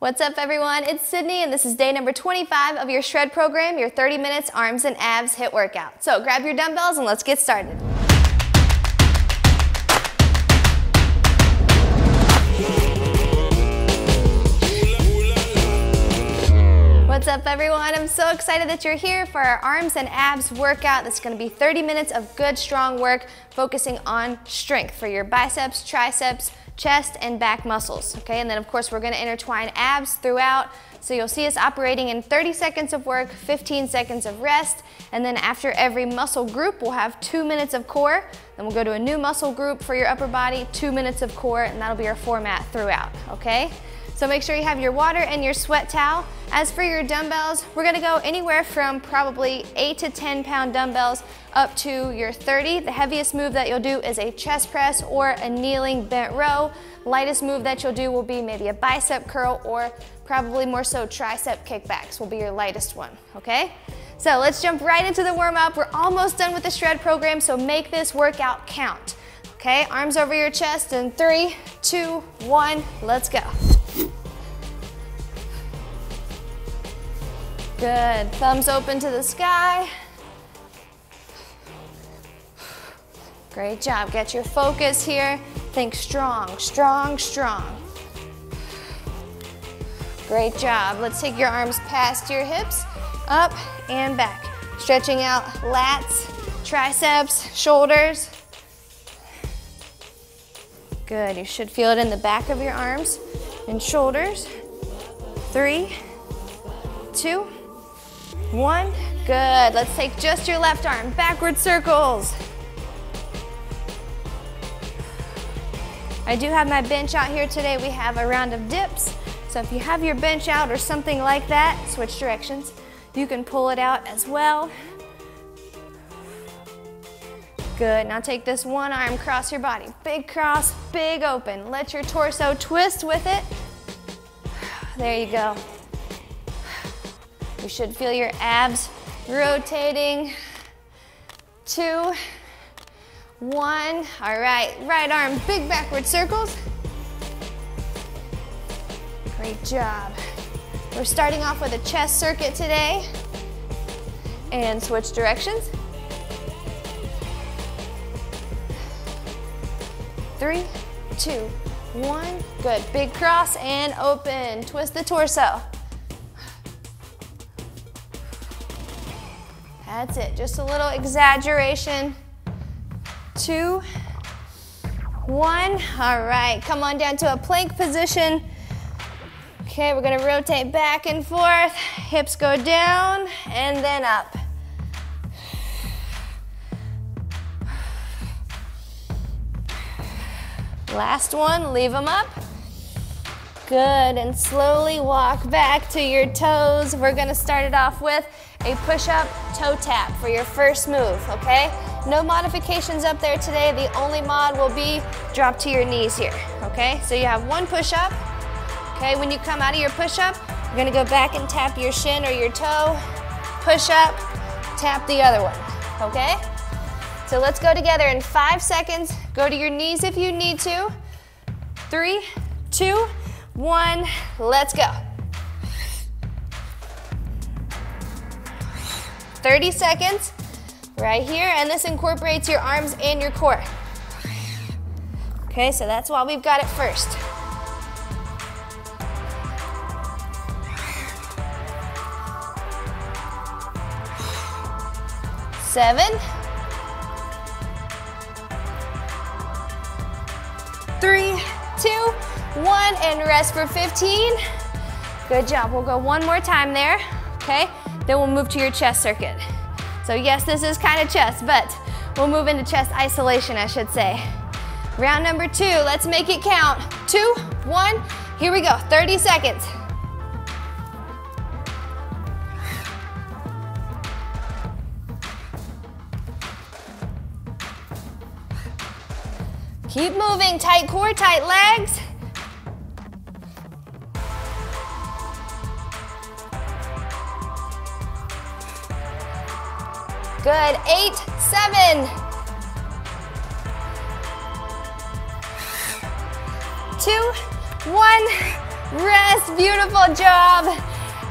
What's up everyone? It's Sydney and this is day number 25 of your shred program, your 30 minutes arms and abs HIIT workout. So grab your dumbbells and let's get started. What's up everyone? I'm so excited that you're here for our arms and abs workout. That's gonna be 30 minutes of good strong work focusing on strength for your biceps, triceps, chest and back muscles, okay? And then of course we're gonna intertwine abs throughout. So you'll see us operating in 30 seconds of work, 15 seconds of rest, and then after every muscle group, we'll have two minutes of core. Then we'll go to a new muscle group for your upper body, two minutes of core, and that'll be our format throughout, okay? So make sure you have your water and your sweat towel. As for your dumbbells, we're gonna go anywhere from probably eight to 10 pound dumbbells up to your 30. The heaviest move that you'll do is a chest press or a kneeling bent row. Lightest move that you'll do will be maybe a bicep curl or probably more so tricep kickbacks will be your lightest one, okay? So let's jump right into the warm up. We're almost done with the shred program, so make this workout count. Okay, arms over your chest in three, two, one, let's go. Good, thumbs open to the sky. Great job, get your focus here. Think strong, strong, strong. Great job. Let's take your arms past your hips, up and back. Stretching out lats, triceps, shoulders. Good, you should feel it in the back of your arms and shoulders. Three, two, one. Good, let's take just your left arm, backward circles. I do have my bench out here today. We have a round of dips. So if you have your bench out or something like that, switch directions, you can pull it out as well. Good, now take this one arm, cross your body. Big cross, big open. Let your torso twist with it. There you go. You should feel your abs rotating. Two, one. All right, right arm, big backward circles. Great job. We're starting off with a chest circuit today. And switch directions. Three, two, one. Good, big cross and open. Twist the torso. That's it, just a little exaggeration two, one. All right, come on down to a plank position. Okay, we're gonna rotate back and forth. Hips go down and then up. Last one, leave them up. Good, and slowly walk back to your toes. We're gonna start it off with a push-up toe tap for your first move, okay? No modifications up there today. The only mod will be drop to your knees here, okay? So you have one push-up, okay? When you come out of your push-up, you're gonna go back and tap your shin or your toe, push up, tap the other one, okay? So let's go together in five seconds. Go to your knees if you need to. Three, two, one, let's go. 30 seconds right here, and this incorporates your arms and your core. Okay, so that's why we've got it first. Seven, three, two, one, and rest for 15. Good job, we'll go one more time there, okay? Then we'll move to your chest circuit. So yes, this is kind of chest, but we'll move into chest isolation, I should say. Round number two, let's make it count. Two, one, here we go, 30 seconds. Keep moving, tight core, tight legs. Good, eight, seven. Two, one, rest, beautiful job.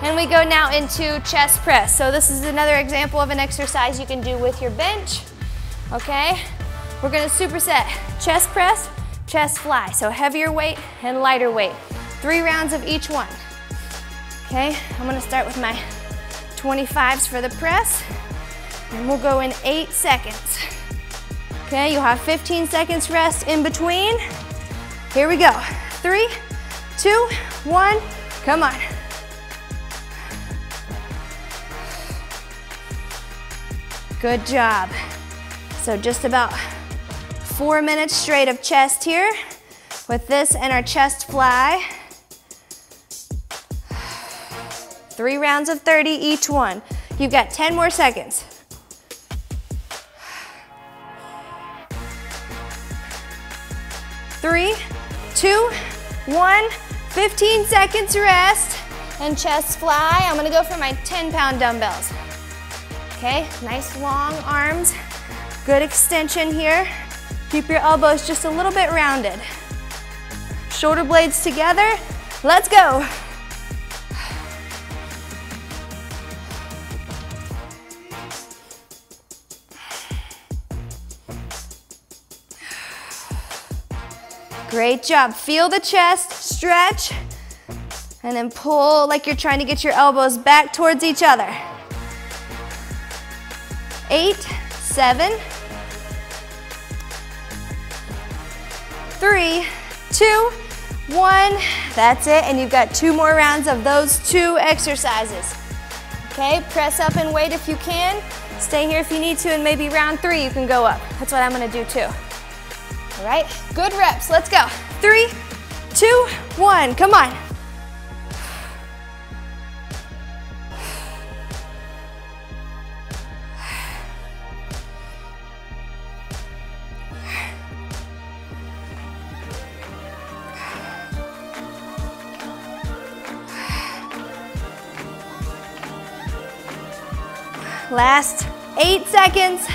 And we go now into chest press. So this is another example of an exercise you can do with your bench, okay? We're gonna superset chest press, chest fly. So heavier weight and lighter weight. Three rounds of each one. Okay, I'm gonna start with my 25s for the press, and we'll go in eight seconds. Okay, you'll have 15 seconds rest in between. Here we go. Three, two, one, come on. Good job. So just about four minutes straight of chest here with this and our chest fly. Three rounds of 30 each one. You've got 10 more seconds. Three, two, one, 15 seconds rest and chest fly. I'm gonna go for my 10 pound dumbbells. Okay, nice long arms, good extension here. Keep your elbows just a little bit rounded. Shoulder blades together, let's go. Great job. Feel the chest, stretch, and then pull like you're trying to get your elbows back towards each other. Eight, seven, three, two, one. That's it, and you've got two more rounds of those two exercises. Okay, press up and wait if you can. Stay here if you need to, and maybe round three you can go up. That's what I'm gonna do too. All right, good reps, let's go. Three, two, one, come on. Last eight seconds.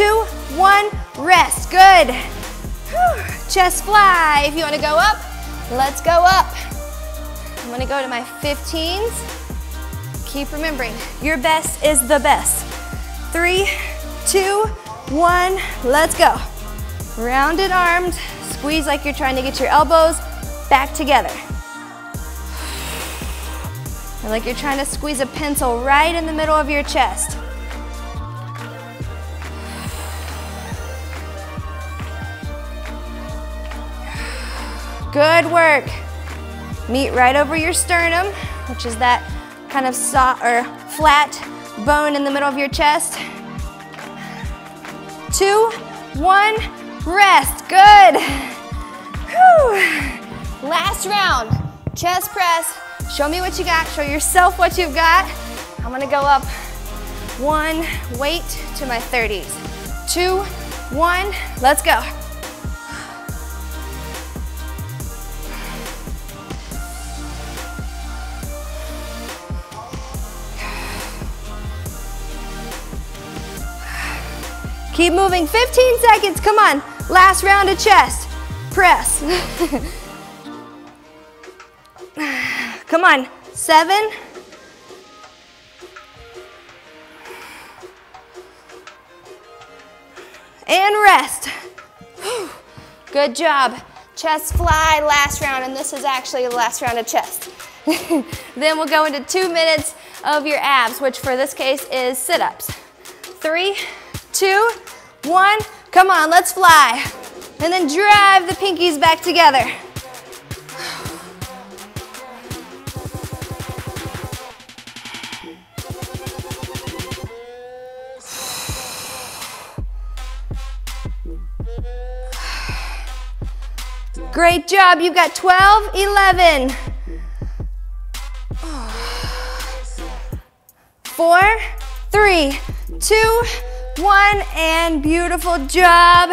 Two, one, rest. Good. Whew. Chest fly. If you want to go up, let's go up. I'm going to go to my 15s. Keep remembering, your best is the best. Three, two, one, let's go. Rounded arms, squeeze like you're trying to get your elbows back together. And like you're trying to squeeze a pencil right in the middle of your chest. Good work. Meet right over your sternum, which is that kind of soft or flat bone in the middle of your chest. Two, one, rest. Good. Whew. Last round, chest press. Show me what you got. Show yourself what you've got. I'm gonna go up one, weight to my 30s. Two, one, let's go. Keep moving, 15 seconds, come on. Last round of chest, press. come on, seven. And rest. Good job. Chest fly, last round, and this is actually the last round of chest. then we'll go into two minutes of your abs, which for this case is sit-ups. Three, two, one. Come on, let's fly. And then drive the pinkies back together. Great job. You've got 12, 11. Four, three, two, one, and beautiful job.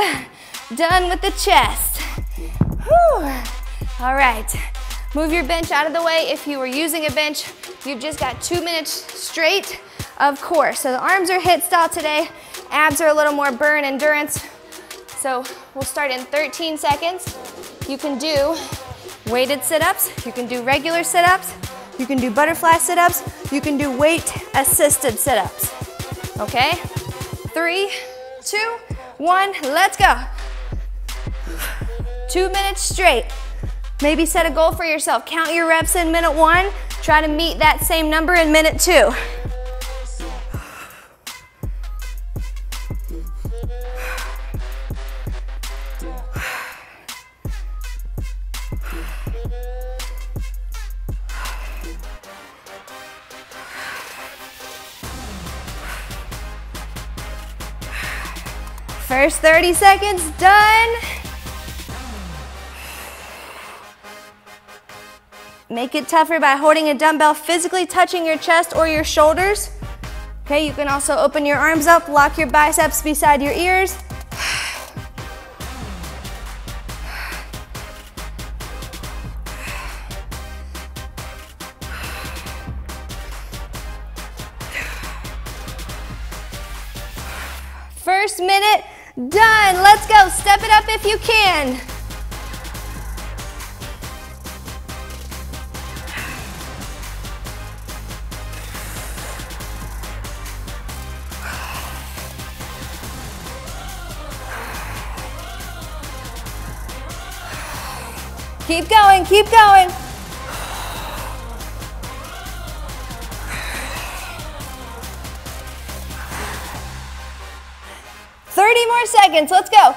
Done with the chest. Whew. All right, move your bench out of the way. If you were using a bench, you've just got two minutes straight of core. So the arms are HIIT style today. Abs are a little more burn endurance. So we'll start in 13 seconds. You can do weighted sit-ups, you can do regular sit-ups, you can do butterfly sit-ups, you can do weight assisted sit-ups. Okay? Three, two, one, let's go. Two minutes straight. Maybe set a goal for yourself. Count your reps in minute one. Try to meet that same number in minute two. First 30 seconds done. Make it tougher by holding a dumbbell physically touching your chest or your shoulders. Okay, you can also open your arms up, lock your biceps beside your ears. Done. Let's go. Step it up if you can. Keep going, keep going. 30 more seconds, let's go.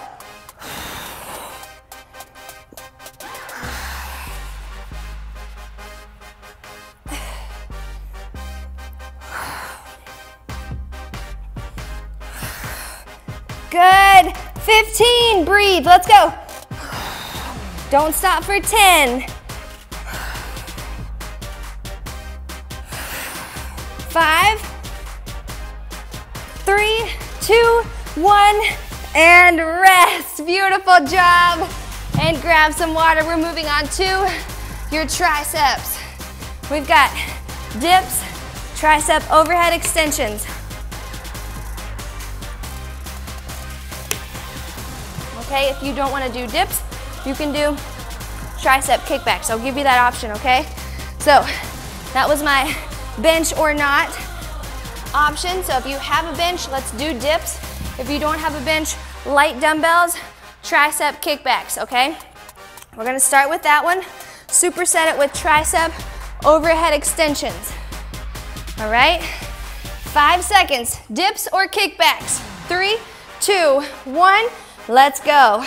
Good, 15, breathe, let's go. Don't stop for 10. Five, three, two, one, and rest. Beautiful job. And grab some water. We're moving on to your triceps. We've got dips, tricep overhead extensions. Okay, if you don't want to do dips, you can do tricep kickbacks. I'll give you that option, okay? So that was my bench or not option. So if you have a bench, let's do dips. If you don't have a bench, light dumbbells, tricep kickbacks, okay? We're gonna start with that one. Superset it with tricep overhead extensions. All right? Five seconds, dips or kickbacks. Three, two, one, let's go.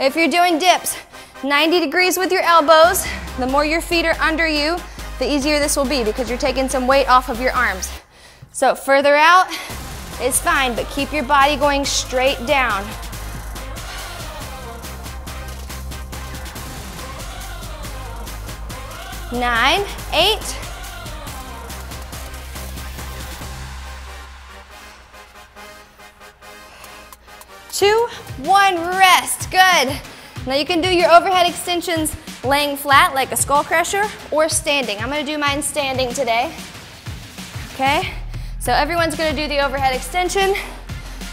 If you're doing dips, 90 degrees with your elbows, the more your feet are under you, the easier this will be because you're taking some weight off of your arms. So further out, is fine, but keep your body going straight down. Nine, eight, two, one, rest, good. Now you can do your overhead extensions laying flat like a skull crusher or standing. I'm gonna do mine standing today, okay? So everyone's gonna do the overhead extension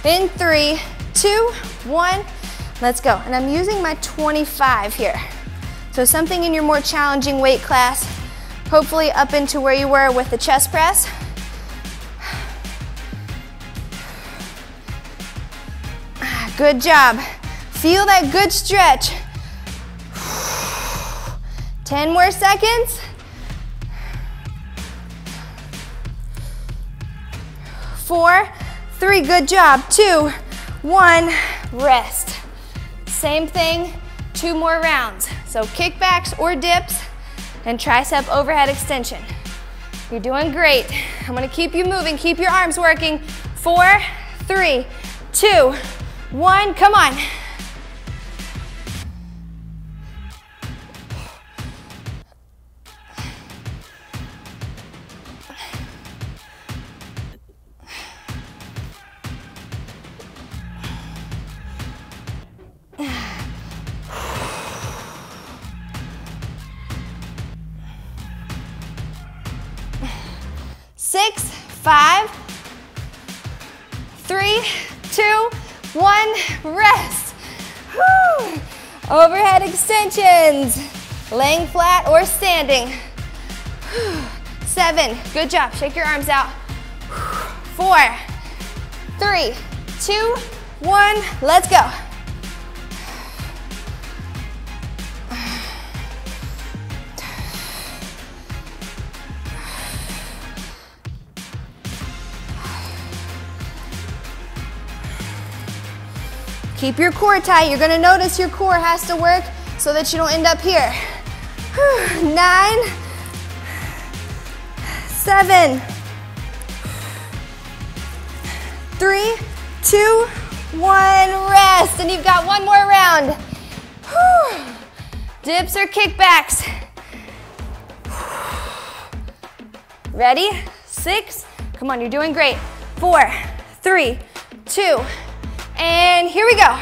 in three, two, one, let's go. And I'm using my 25 here. So something in your more challenging weight class, hopefully up into where you were with the chest press. Ah, good job. Feel that good stretch. 10 more seconds. Four, three, good job, two, one, rest. Same thing, two more rounds. So kickbacks or dips and tricep overhead extension. You're doing great. I'm gonna keep you moving, keep your arms working. Four, three, two, one, come on. Six, five, three, two, one, rest. Whew. Overhead extensions, laying flat or standing. Seven, good job, shake your arms out. Four, three, two, one, let's go. Keep your core tight. You're gonna notice your core has to work so that you don't end up here. Nine, seven, three, two, one, rest. And you've got one more round. Dips or kickbacks. Ready? Six. Come on, you're doing great. Four, three, two, and here we go.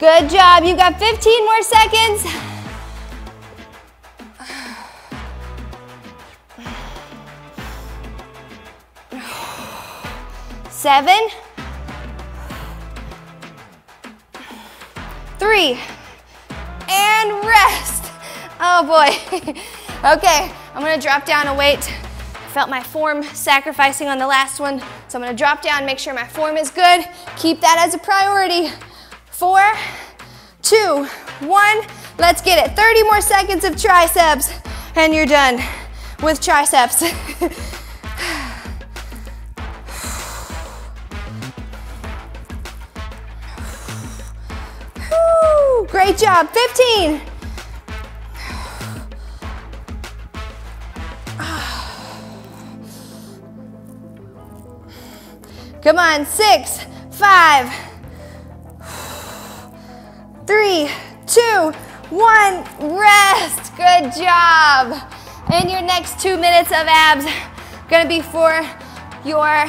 Good job. You got 15 more seconds. Seven. Three. Oh boy. okay, I'm gonna drop down a weight. Felt my form sacrificing on the last one, so I'm gonna drop down, make sure my form is good. Keep that as a priority four, two, one. Let's get it. 30 more seconds of triceps and you're done with triceps. Great job. 15. Come on, six, five, three, two, one, rest. Good job. And your next two minutes of abs, gonna be for your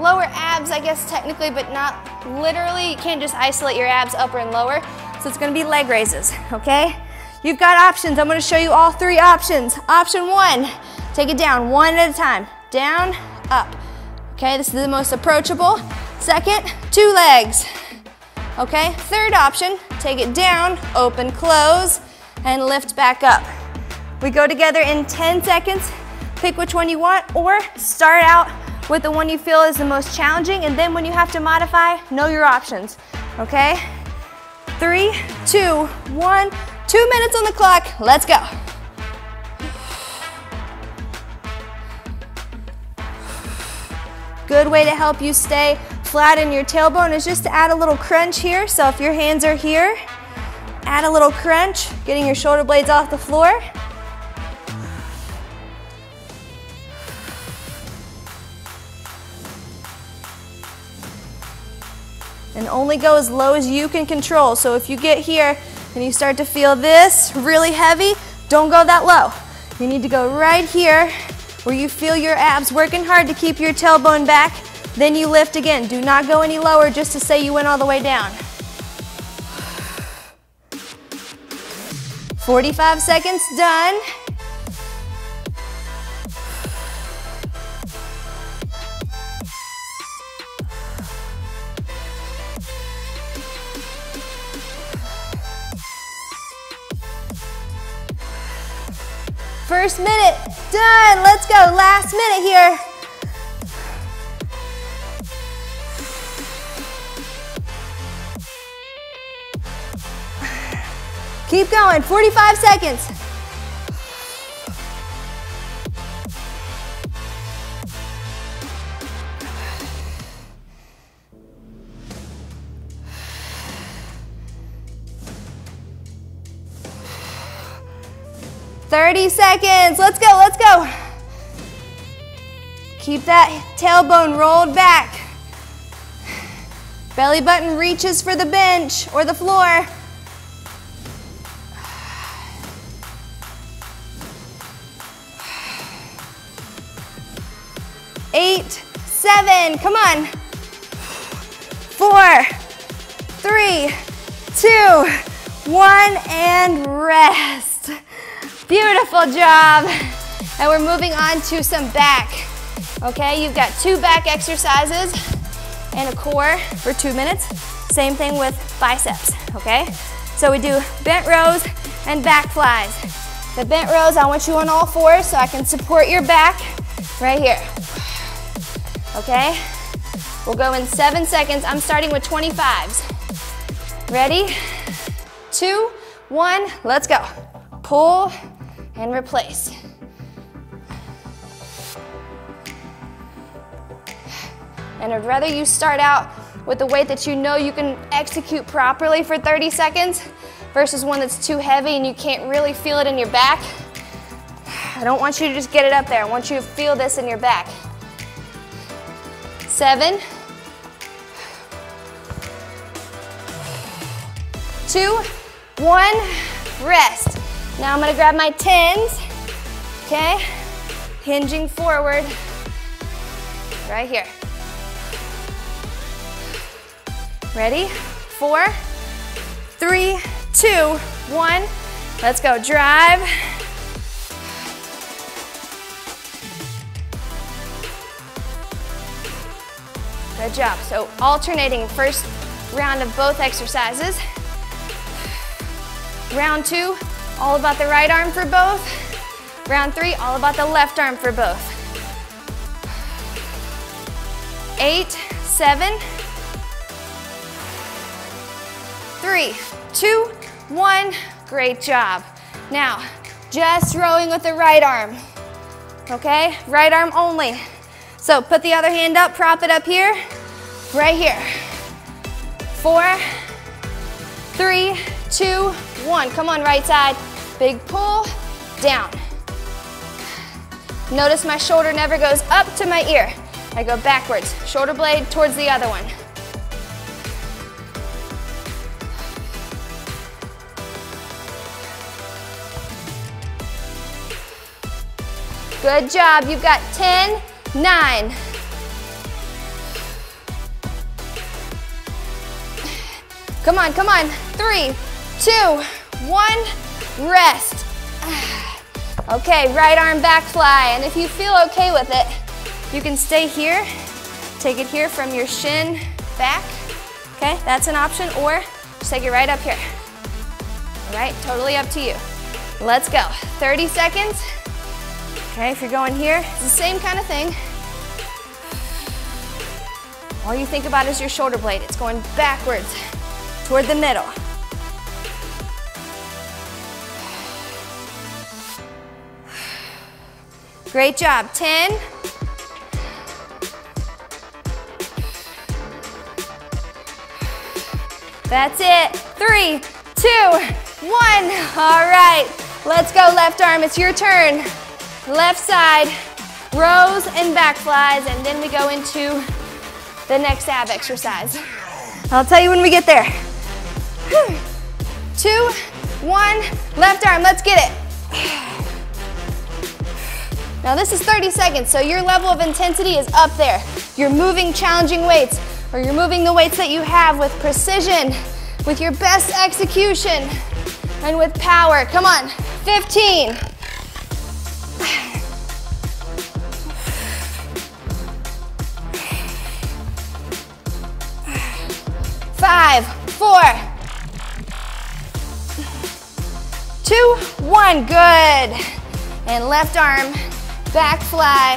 lower abs, I guess technically, but not literally. You can't just isolate your abs upper and lower. So it's gonna be leg raises, okay? You've got options. I'm gonna show you all three options. Option one, take it down one at a time. Down, up. Okay, this is the most approachable. Second, two legs. Okay, third option, take it down, open, close, and lift back up. We go together in 10 seconds. Pick which one you want or start out with the one you feel is the most challenging and then when you have to modify, know your options, okay? Three, two, one, two minutes on the clock, let's go. Good way to help you stay flatten your tailbone is just to add a little crunch here. So if your hands are here, add a little crunch, getting your shoulder blades off the floor. And only go as low as you can control. So if you get here and you start to feel this really heavy, don't go that low. You need to go right here where you feel your abs working hard to keep your tailbone back then you lift again. Do not go any lower just to say you went all the way down. 45 seconds done. First minute, done. Let's go, last minute here. Keep going, 45 seconds. Thirty seconds. Let's go, let's go. Keep that tailbone rolled back. Belly button reaches for the bench or the floor. eight, seven, come on. Four, three, two, one, and rest. Beautiful job. And we're moving on to some back. Okay, you've got two back exercises and a core for two minutes. Same thing with biceps, okay? So we do bent rows and back flies. The bent rows, I want you on all fours so I can support your back right here. Okay? We'll go in seven seconds. I'm starting with 25s. Ready? Two, one, let's go. Pull and replace. And I'd rather you start out with the weight that you know you can execute properly for 30 seconds versus one that's too heavy and you can't really feel it in your back. I don't want you to just get it up there. I want you to feel this in your back. Seven, two, one, rest. Now I'm gonna grab my tens, okay? Hinging forward, right here. Ready? Four, three, two, one. Let's go, drive. Good job. So alternating first round of both exercises. Round two, all about the right arm for both. Round three, all about the left arm for both. Eight, seven, three, two, one. Great job. Now, just rowing with the right arm, okay? Right arm only. So put the other hand up, prop it up here, right here. Four, three, two, one. Come on, right side. Big pull, down. Notice my shoulder never goes up to my ear. I go backwards, shoulder blade towards the other one. Good job. You've got 10, 9. Come on, come on. Three, two, one, rest. Okay, right arm back fly. And if you feel okay with it, you can stay here. Take it here from your shin back. Okay, that's an option. Or just take it right up here. All right, totally up to you. Let's go. 30 seconds. Okay, if you're going here, it's the same kind of thing. All you think about is your shoulder blade. It's going backwards toward the middle. Great job. 10. That's it. Three, two, one. All right, let's go left arm. It's your turn left side, rows and back flies, and then we go into the next ab exercise. I'll tell you when we get there. Two, one, left arm, let's get it. Now this is 30 seconds, so your level of intensity is up there. You're moving challenging weights, or you're moving the weights that you have with precision, with your best execution, and with power. Come on, 15, Five, four, two, one. Good. And left arm, back fly.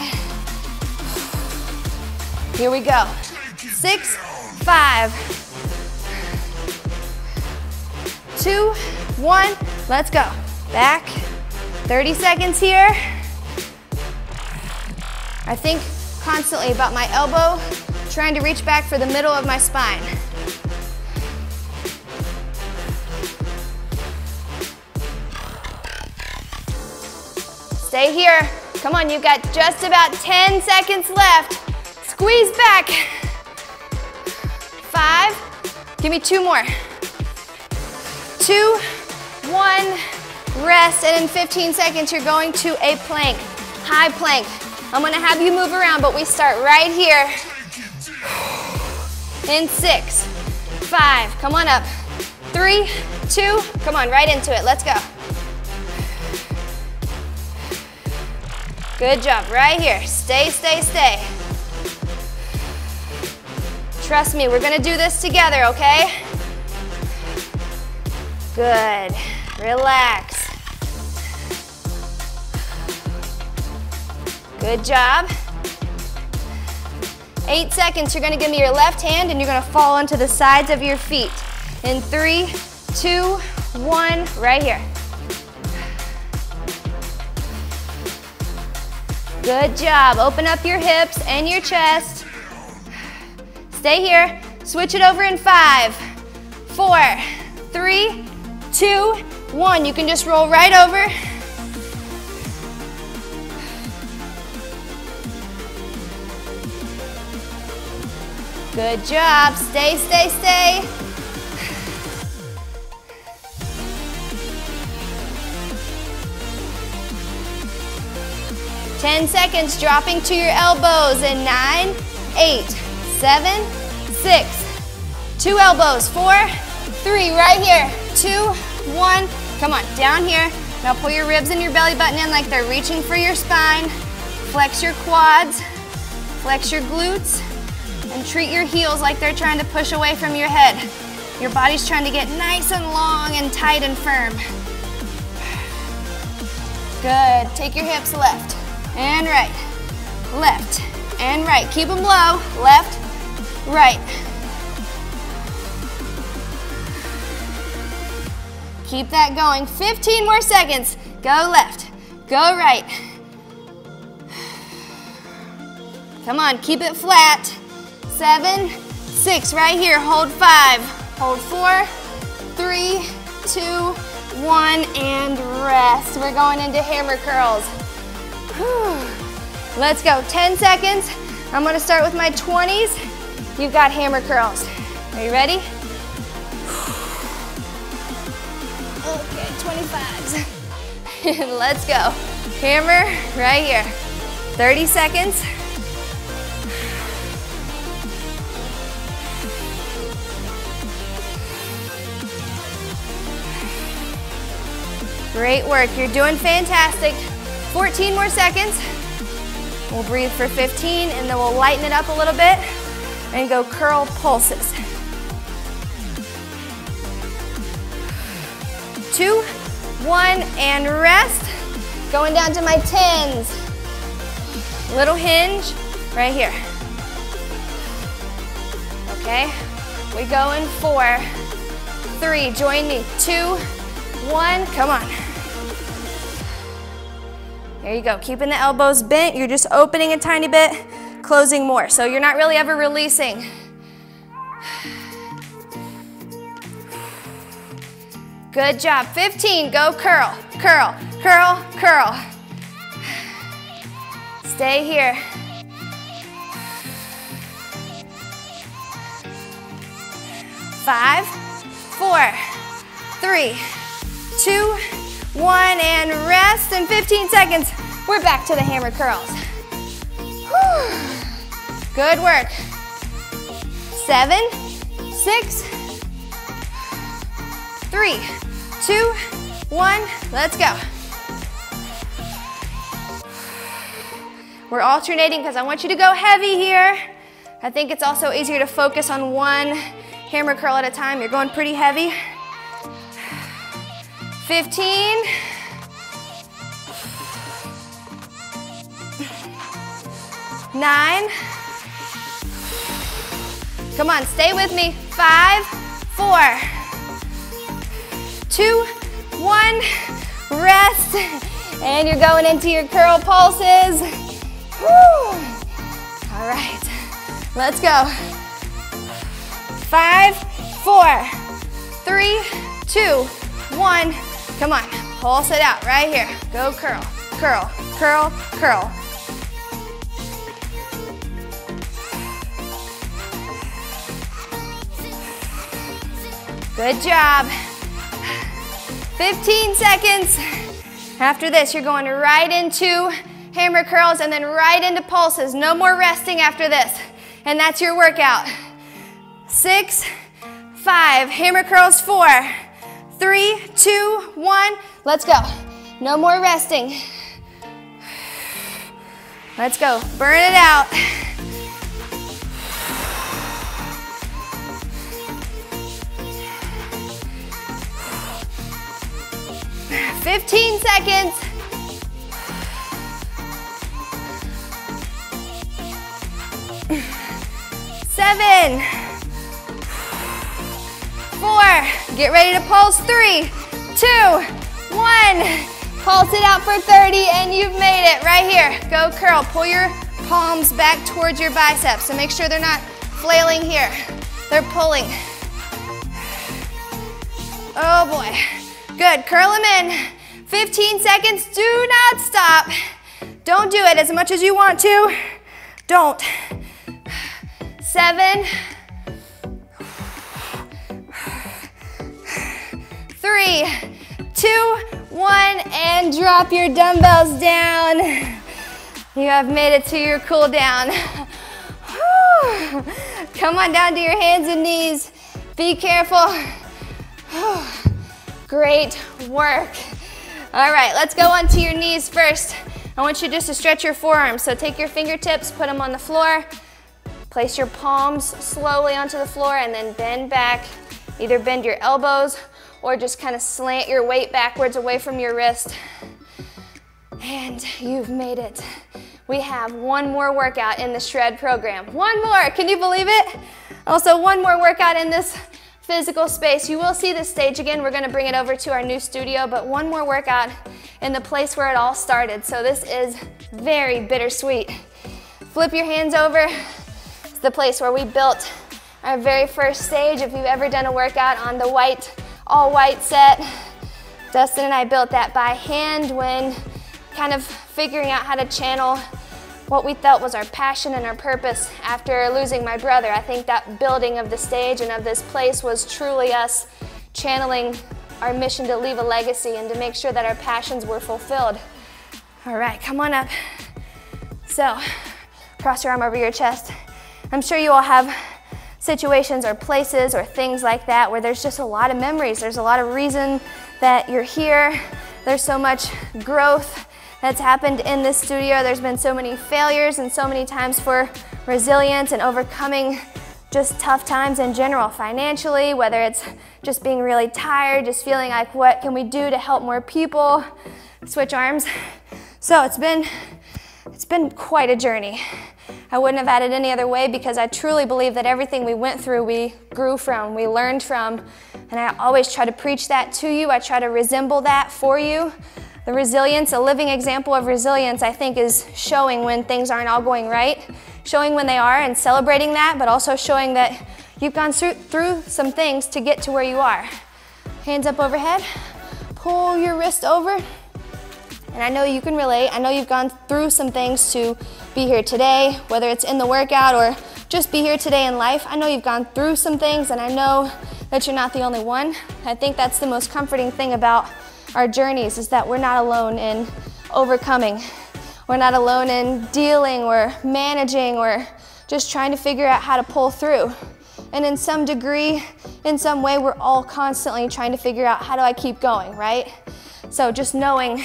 Here we go. Six, five, two, one. Let's go. Back. 30 seconds here. I think constantly about my elbow, trying to reach back for the middle of my spine. Stay here. Come on, you've got just about 10 seconds left. Squeeze back. Five. Give me two more. Two, one, rest, and in 15 seconds, you're going to a plank, high plank. I'm gonna have you move around, but we start right here. In six, five, come on up, three, two, come on, right into it. Let's go. Good job, right here. Stay, stay, stay. Trust me, we're gonna do this together, okay? Good, relax. Good job. Eight seconds, you're gonna give me your left hand and you're gonna fall onto the sides of your feet. In three, two, one, right here. Good job. Open up your hips and your chest. Stay here. Switch it over in five, four, three, two, one. You can just roll right over. Good job. Stay, stay, stay. Ten seconds, dropping to your elbows in nine, eight, seven, six, two elbows, four, three, right here, two, one. Come on, down here. Now pull your ribs and your belly button in like they're reaching for your spine. Flex your quads, flex your glutes, and treat your heels like they're trying to push away from your head. Your body's trying to get nice and long and tight and firm. Good, take your hips left and right, left and right. Keep them low, left, right. Keep that going, 15 more seconds. Go left, go right. Come on, keep it flat. Seven, six, right here, hold five. Hold four, three, two, one, and rest. We're going into hammer curls. Let's go, 10 seconds. I'm gonna start with my 20s. You've got hammer curls. Are you ready? Okay, 25s. Let's go. Hammer right here. 30 seconds. Great work, you're doing fantastic. 14 more seconds. We'll breathe for 15 and then we'll lighten it up a little bit and go curl pulses. Two, one, and rest. Going down to my tens. Little hinge right here. Okay, we go in four, three, join me, two, one, come on. There you go, keeping the elbows bent, you're just opening a tiny bit, closing more. So you're not really ever releasing. Good job, 15, go curl, curl, curl, curl. Stay here. Five, four, three, two, one, and rest. In 15 seconds, we're back to the hammer curls. Good work. Seven, six, three, two, one, let's go. We're alternating because I want you to go heavy here. I think it's also easier to focus on one hammer curl at a time. You're going pretty heavy. 15. Nine. Come on, stay with me. Five, four, two, one. Rest. And you're going into your curl pulses. Woo. All right, let's go. Five, four, three, two, one. Come on, pulse it out right here. Go curl, curl, curl, curl. Good job. 15 seconds. After this, you're going right into hammer curls and then right into pulses. No more resting after this. And that's your workout. Six, five, hammer curls, four, three, two, one. Let's go. No more resting. Let's go. Burn it out. Fifteen seconds. Seven, four, get ready to pulse, three, two, one. Pulse it out for 30 and you've made it right here. Go curl, pull your palms back towards your biceps. So make sure they're not flailing here. They're pulling. Oh boy. Good, curl them in. 15 seconds, do not stop. Don't do it as much as you want to. Don't. Seven, two, one, and drop your dumbbells down. You have made it to your cool down. Come on down to your hands and knees. Be careful. Great work. All right, let's go onto your knees first. I want you just to stretch your forearms. So take your fingertips, put them on the floor, place your palms slowly onto the floor and then bend back. Either bend your elbows or just kind of slant your weight backwards away from your wrist. And you've made it. We have one more workout in the Shred program. One more, can you believe it? Also, one more workout in this physical space. You will see this stage again. We're gonna bring it over to our new studio, but one more workout in the place where it all started. So this is very bittersweet. Flip your hands over. It's the place where we built our very first stage. If you've ever done a workout on the white all white set. Dustin and I built that by hand when kind of figuring out how to channel what we felt was our passion and our purpose after losing my brother. I think that building of the stage and of this place was truly us channeling our mission to leave a legacy and to make sure that our passions were fulfilled. All right, come on up. So, cross your arm over your chest. I'm sure you all have situations or places or things like that where there's just a lot of memories. There's a lot of reason that you're here. There's so much growth that's happened in this studio. There's been so many failures and so many times for resilience and overcoming just tough times in general, financially, whether it's just being really tired, just feeling like what can we do to help more people, switch arms. So it's been, it's been quite a journey. I wouldn't have had it any other way because I truly believe that everything we went through, we grew from, we learned from. And I always try to preach that to you. I try to resemble that for you. The resilience, a living example of resilience, I think, is showing when things aren't all going right, showing when they are and celebrating that, but also showing that you've gone through some things to get to where you are. Hands up overhead, pull your wrist over, and I know you can relate. I know you've gone through some things to be here today, whether it's in the workout or just be here today in life. I know you've gone through some things and I know that you're not the only one. I think that's the most comforting thing about our journeys is that we're not alone in overcoming. We're not alone in dealing or managing or just trying to figure out how to pull through. And in some degree, in some way, we're all constantly trying to figure out how do I keep going, right? So just knowing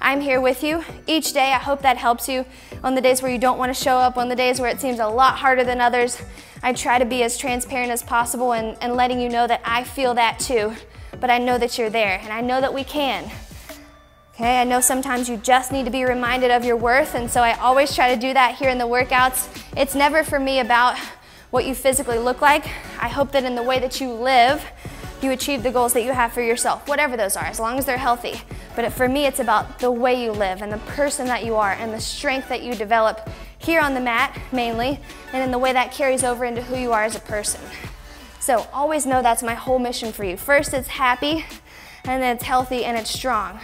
I'm here with you each day. I hope that helps you on the days where you don't want to show up, on the days where it seems a lot harder than others. I try to be as transparent as possible and, and letting you know that I feel that too, but I know that you're there and I know that we can. Okay, I know sometimes you just need to be reminded of your worth, and so I always try to do that here in the workouts. It's never for me about what you physically look like. I hope that in the way that you live, you achieve the goals that you have for yourself, whatever those are, as long as they're healthy. But for me, it's about the way you live and the person that you are and the strength that you develop here on the mat, mainly, and in the way that carries over into who you are as a person. So always know that's my whole mission for you. First, it's happy, and then it's healthy and it's strong.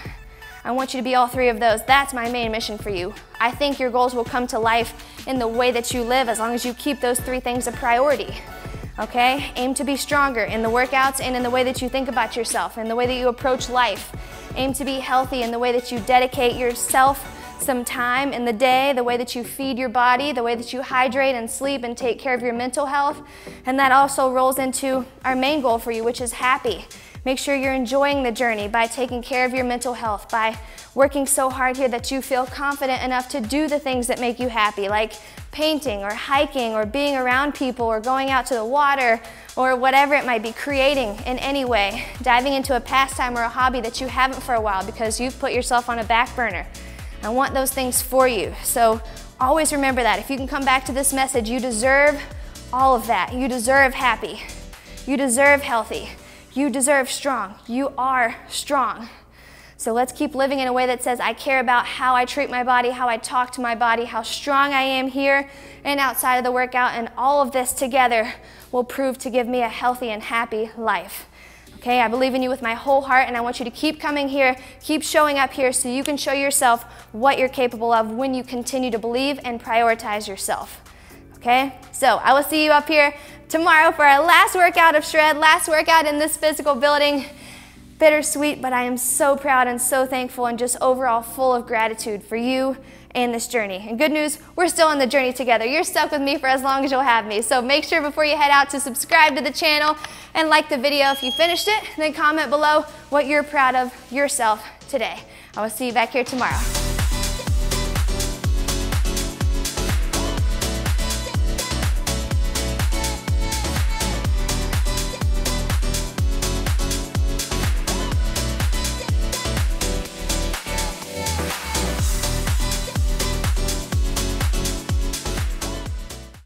I want you to be all three of those. That's my main mission for you. I think your goals will come to life in the way that you live as long as you keep those three things a priority okay? Aim to be stronger in the workouts and in the way that you think about yourself, in the way that you approach life. Aim to be healthy in the way that you dedicate yourself some time in the day, the way that you feed your body, the way that you hydrate and sleep and take care of your mental health. And that also rolls into our main goal for you, which is happy. Make sure you're enjoying the journey by taking care of your mental health, by working so hard here that you feel confident enough to do the things that make you happy, like painting or hiking or being around people or going out to the water or whatever it might be, creating in any way, diving into a pastime or a hobby that you haven't for a while because you've put yourself on a back burner. I want those things for you. So always remember that. If you can come back to this message, you deserve all of that. You deserve happy. You deserve healthy. You deserve strong. You are strong. So let's keep living in a way that says, I care about how I treat my body, how I talk to my body, how strong I am here and outside of the workout, and all of this together will prove to give me a healthy and happy life. Okay, I believe in you with my whole heart, and I want you to keep coming here, keep showing up here so you can show yourself what you're capable of when you continue to believe and prioritize yourself. Okay, so I will see you up here tomorrow for our last workout of Shred, last workout in this physical building. Bittersweet, but I am so proud and so thankful and just overall full of gratitude for you and this journey. And good news, we're still on the journey together. You're stuck with me for as long as you'll have me. So make sure before you head out to subscribe to the channel and like the video if you finished it. Then comment below what you're proud of yourself today. I will see you back here tomorrow.